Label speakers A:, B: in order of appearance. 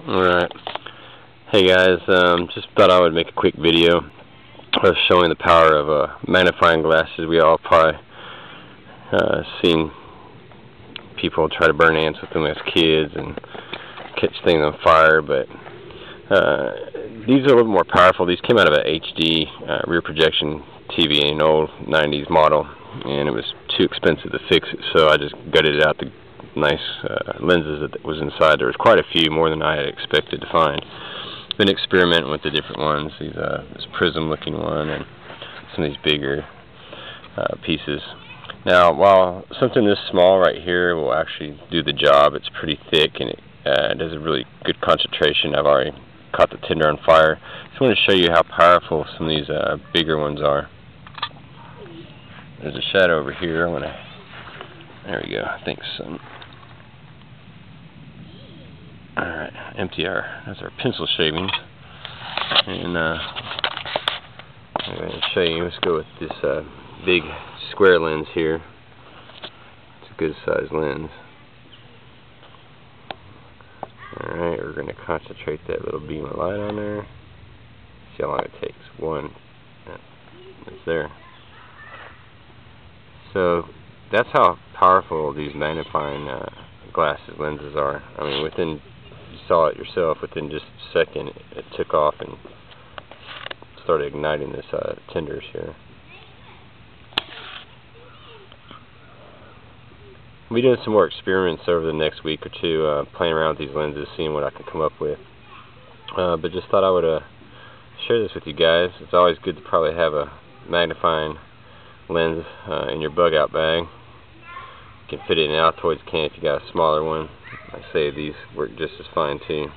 A: Alright. Hey guys, um, just thought I would make a quick video of showing the power of uh, magnifying glasses. We all probably uh, seen people try to burn ants with them as kids and catch things on fire, but uh, these are a little more powerful. These came out of an HD uh, rear projection TV, an old 90s model, and it was too expensive to fix it, so I just gutted it out the nice uh, lenses that was inside. There was quite a few, more than I had expected to find. Been experimenting with the different ones, these uh, this prism looking one and some of these bigger uh, pieces. Now, while something this small right here will actually do the job, it's pretty thick and it uh, does a really good concentration. I've already caught the tinder on fire. Just want to show you how powerful some of these uh, bigger ones are. There's a shadow over here. I'm gonna. There we go. I think some. Alright, MTR. That's our pencil shavings. And uh, I'm going to show you. Let's go with this uh, big square lens here. It's a good size lens. Alright, we're going to concentrate that little beam of light on there. See how long it takes. One. It's there. So, that's how powerful these magnifying uh, glasses lenses are. I mean, within saw it yourself within just a second it took off and started igniting this uh, tinders here. I'll be doing some more experiments over the next week or two, uh, playing around with these lenses, seeing what I can come up with. Uh, but just thought I would uh, share this with you guys. It's always good to probably have a magnifying lens uh, in your bug out bag. You can fit it in an Altoids can if you got a smaller one. I say these work just as fine too.